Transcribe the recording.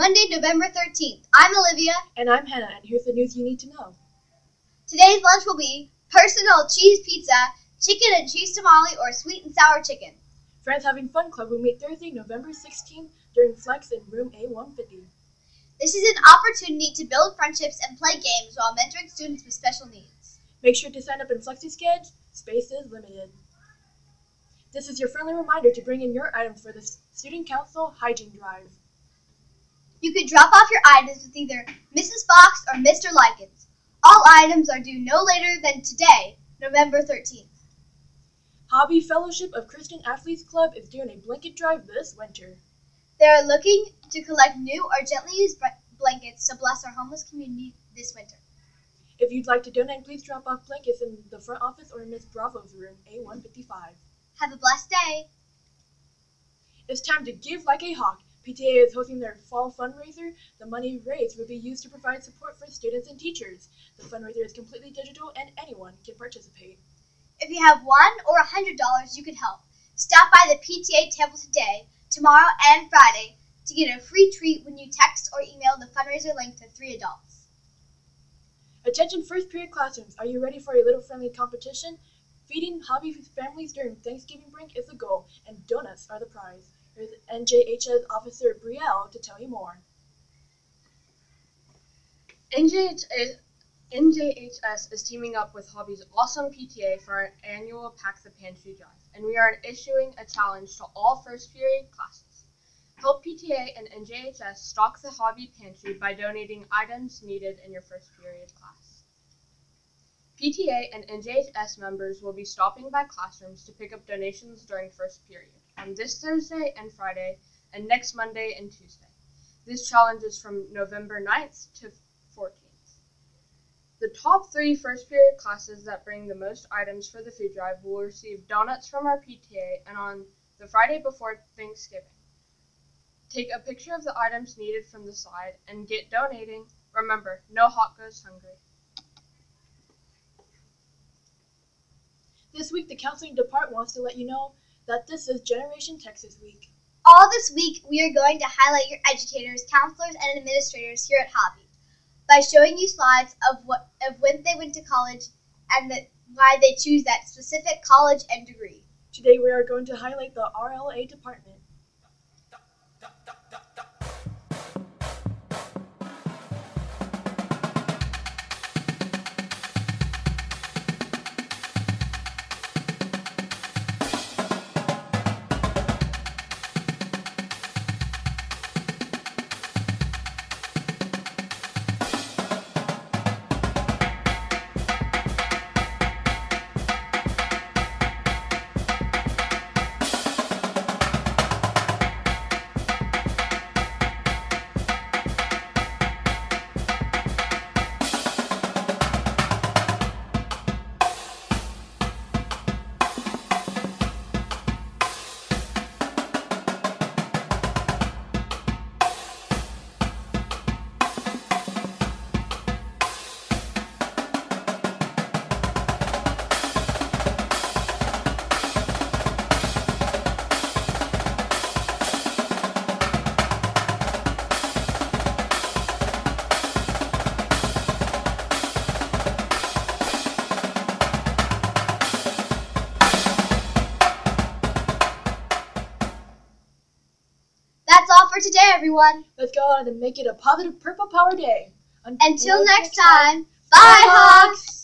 Monday, November 13th. I'm Olivia. And I'm Hannah, and here's the news you need to know. Today's lunch will be personal cheese pizza, chicken and cheese tamale, or sweet and sour chicken. Friends Having Fun Club will meet Thursday, November 16th during Flex in room A150. This is an opportunity to build friendships and play games while mentoring students with special needs. Make sure to sign up in FlexiSched. Space is limited. This is your friendly reminder to bring in your items for the Student Council Hygiene Drive. You can drop off your items with either Mrs. Fox or Mr. Likens. All items are due no later than today, November 13th. Hobby Fellowship of Christian Athletes Club is doing a blanket drive this winter. They are looking to collect new or gently used blankets to bless our homeless community this winter. If you'd like to donate, please drop off blankets in the front office or in Miss Bravo's room, A155. Have a blessed day. It's time to give like a hawk. PTA is hosting their fall fundraiser. The money raised will be used to provide support for students and teachers. The fundraiser is completely digital and anyone can participate. If you have one or a hundred dollars, you can help. Stop by the PTA table today, tomorrow, and Friday to get a free treat when you text or email the fundraiser link to three adults. Attention first period classrooms, are you ready for a little friendly competition? Feeding hobby families during Thanksgiving break is the goal, and donuts are the prize. Here's NJHS Officer Brielle to tell you more. NJHS, NJHS is teaming up with Hobby's awesome PTA for our annual Pack the Pantry Drive, and we are issuing a challenge to all first period classes. Help PTA and NJHS stock the Hobby Pantry by donating items needed in your first period class. PTA and NJHS members will be stopping by classrooms to pick up donations during first period on this Thursday and Friday, and next Monday and Tuesday. This challenge is from November 9th to 14th. The top three first period classes that bring the most items for the food drive will receive donuts from our PTA and on the Friday before Thanksgiving. Take a picture of the items needed from the slide and get donating. Remember, no hot goes hungry. This week, the counseling department wants to let you know that this is Generation Texas Week. All this week, we are going to highlight your educators, counselors, and administrators here at Hobby by showing you slides of what of when they went to college and the, why they choose that specific college and degree. Today, we are going to highlight the RLA department. For today, everyone. Let's go out and make it a positive Purple Power Day. Until, Until next time, bye, Hawks!